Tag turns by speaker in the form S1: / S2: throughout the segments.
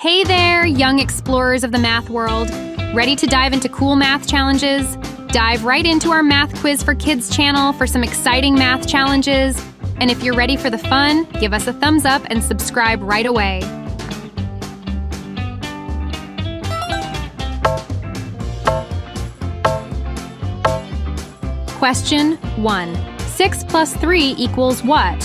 S1: Hey there, young explorers of the math world. Ready to dive into cool math challenges? Dive right into our Math Quiz for Kids channel for some exciting math challenges. And if you're ready for the fun, give us a thumbs up and subscribe right away. Question 1. 6 plus 3 equals what?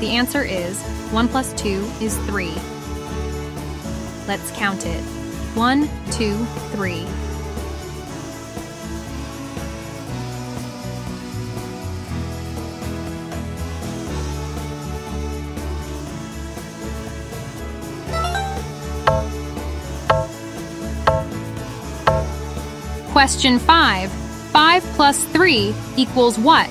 S1: The answer is 1 plus 2 is 3. Let's count it. 1, 2, 3. Question 5. 5 plus 3 equals what?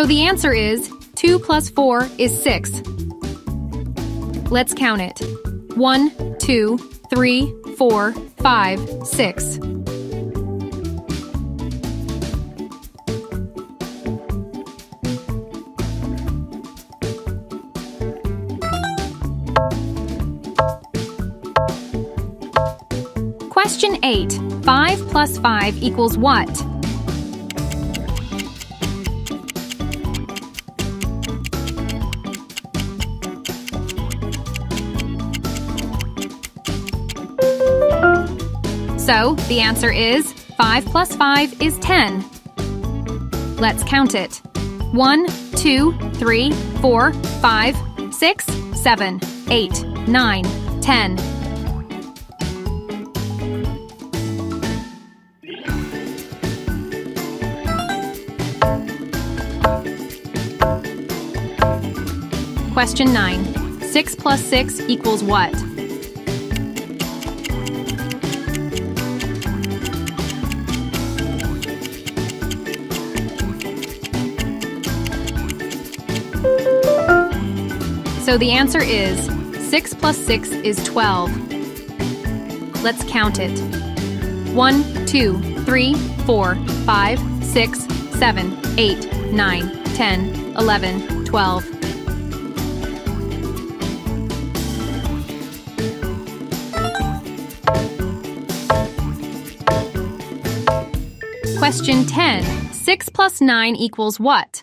S1: So the answer is 2 plus 4 is 6. Let's count it 1, 2, 3, 4, 5, 6. Question 8. 5 plus 5 equals what? So the answer is 5 plus 5 is 10. Let's count it. 1, 2, 3, 4, 5, 6, 7, 8, 9, 10. Question 9. 6 plus 6 equals what? So the answer is 6 plus 6 is 12. Let's count it. 1, 2, 3, 4, 5, 6, 7, 8, 9, 10, 11, 12. Question 10. 6 plus 9 equals what?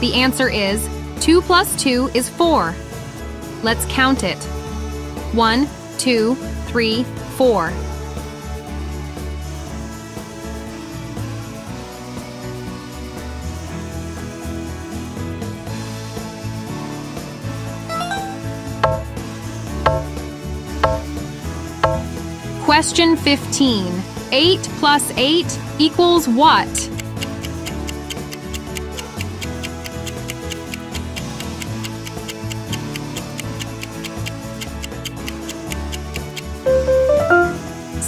S1: The answer is 2 plus 2 is 4. Let's count it. 1, 2, 3, 4. Question 15. 8 plus 8 equals what?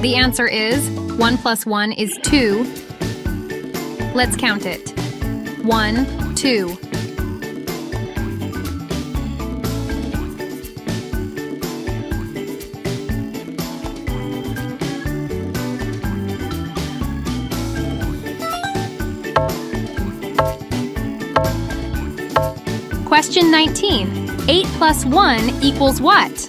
S1: The answer is 1 plus 1 is 2. Let's count it. 1, 2. Question 19. 8 plus 1 equals what?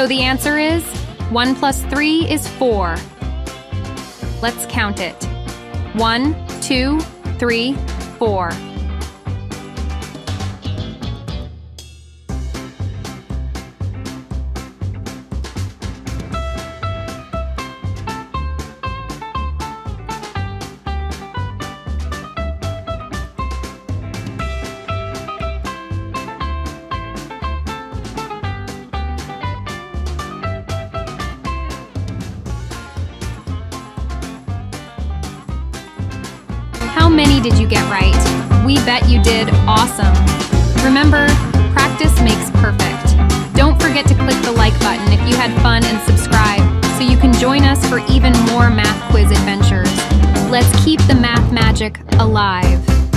S1: So the answer is 1 plus 3 is 4. Let's count it. One, two, three, four. many did you get right? We bet you did awesome. Remember, practice makes perfect. Don't forget to click the like button if you had fun and subscribe so you can join us for even more math quiz adventures. Let's keep the math magic alive.